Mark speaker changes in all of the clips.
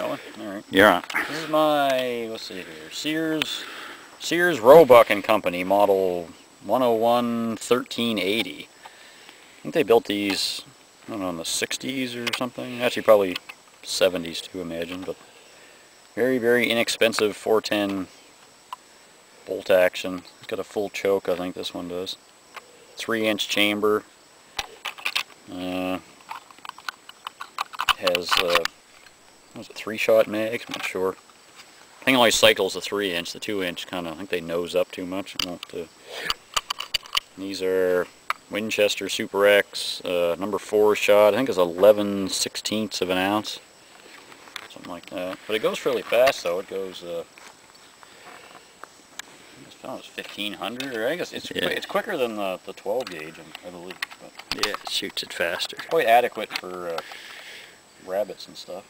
Speaker 1: Going? Alright.
Speaker 2: You're on.
Speaker 1: This is my, let's see here, Sears, Sears Roebuck and Company, model 101 1380. I think they built these, I don't know, in the 60s or something. Actually, probably 70s to imagine, but very, very inexpensive 410 bolt action. It's got a full choke, I think this one does. 3 inch chamber. Uh, has uh, was it three shot mags? I'm not sure. I think it only cycles the three inch. The two inch kind of, I think they nose up too much. Won't, uh, these are Winchester Super X, uh, number four shot. I think it's 11 sixteenths of an ounce. Something like that. But it goes fairly fast though. It goes, uh, I think it's 1500 or I guess it's,
Speaker 2: Yeah.
Speaker 1: it's quicker than the, the 12 gauge, I believe. But
Speaker 2: Yeah, it shoots it faster.
Speaker 1: quite adequate for uh, rabbits and stuff.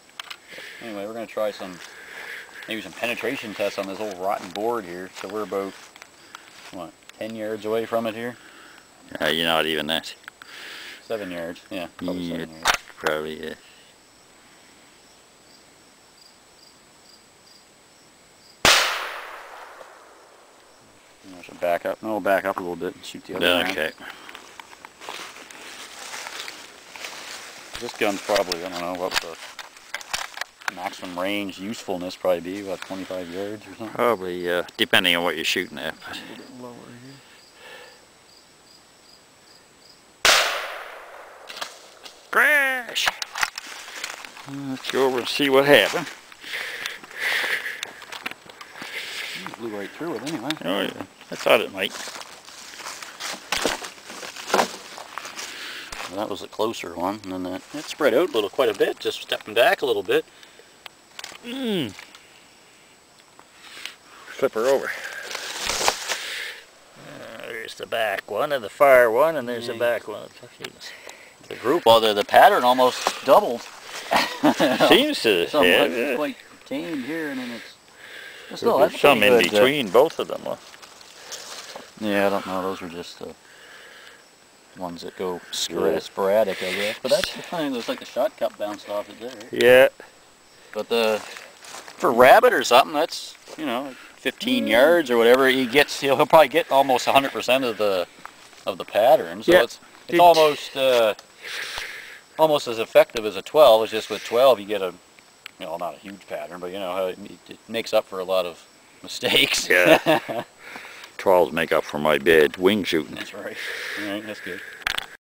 Speaker 1: Anyway, we're going to try some, maybe some penetration tests on this old rotten board here. So we're about, what, 10 yards away from it here?
Speaker 2: Uh, you're not even that.
Speaker 1: Seven yards, yeah, probably
Speaker 2: Yeah.
Speaker 1: seven yards.
Speaker 2: Probably, yeah.
Speaker 1: I should back up. No, back up a little bit and shoot the other round.
Speaker 2: Okay.
Speaker 1: This gun's probably, I don't know, what the maximum range usefulness probably be, about 25 yards or something?
Speaker 2: Probably, uh, depending on what you're shooting at. But
Speaker 1: lower here.
Speaker 2: Crash! Let's go over and see what happened.
Speaker 1: Blew right through it anyway.
Speaker 2: Oh yeah, I thought it might.
Speaker 1: Well, that was a closer one, and then that, it spread out a little, quite a bit, just stepping back a little bit.
Speaker 2: Mm. Flip her over. Uh, there's the back one and the far one, and there's the back one.
Speaker 1: The group, well, the, the pattern almost doubled.
Speaker 2: Seems to,
Speaker 1: Some
Speaker 2: yeah, yeah.
Speaker 1: quite tamed here, and then it's. but Still,
Speaker 2: There's some in
Speaker 1: good, uh,
Speaker 2: between both of them. huh?
Speaker 1: yeah, I don't know. Those are just the ones that go sporadic, sporadic, I guess. But that's the thing. Looks like the shot cup bounced off it there.
Speaker 2: Yeah.
Speaker 1: But the for rabbit or something, that's you know, 15 yards or whatever. He gets. He'll, he'll probably get almost 100% of the of the pattern. So
Speaker 2: Yeah.
Speaker 1: it's it's
Speaker 2: Did-
Speaker 1: almost uh, almost as effective as a 12. It's just with 12 you get a you know not a huge pattern, but you know how it, it makes up for a lot of mistakes.
Speaker 2: Yeah. 12s make up for my bad wing shooting.
Speaker 1: that's right. All right, that's good.